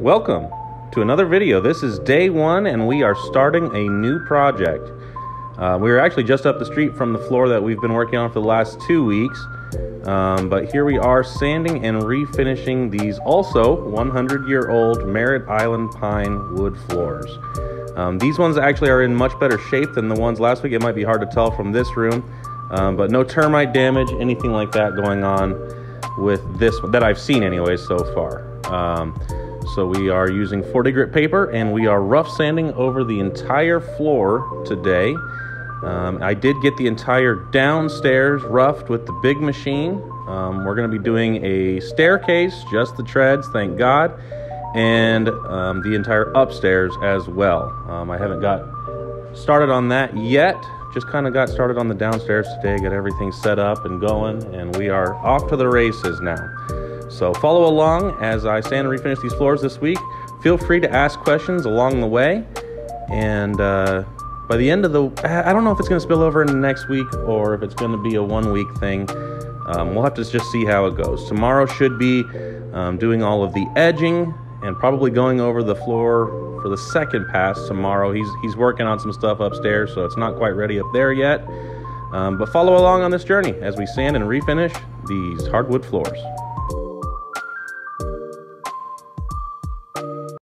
Welcome to another video. This is day one, and we are starting a new project. Uh, we are actually just up the street from the floor that we've been working on for the last two weeks. Um, but here we are sanding and refinishing these also 100 year old Merritt Island pine wood floors. Um, these ones actually are in much better shape than the ones last week. It might be hard to tell from this room, um, but no termite damage, anything like that going on with this one that I've seen anyways so far. Um, so we are using 40 grit paper and we are rough sanding over the entire floor today. Um, I did get the entire downstairs roughed with the big machine. Um, we're going to be doing a staircase, just the treads, thank God, and um, the entire upstairs as well. Um, I haven't got started on that yet. Just kind of got started on the downstairs today, got everything set up and going, and we are off to the races now. So follow along as I sand and refinish these floors this week. Feel free to ask questions along the way, and uh, by the end of the, I don't know if it's going to spill over into next week or if it's going to be a one week thing. Um, we'll have to just see how it goes. Tomorrow should be um, doing all of the edging and probably going over the floor for the second pass tomorrow. He's he's working on some stuff upstairs, so it's not quite ready up there yet. Um, but follow along on this journey as we sand and refinish these hardwood floors.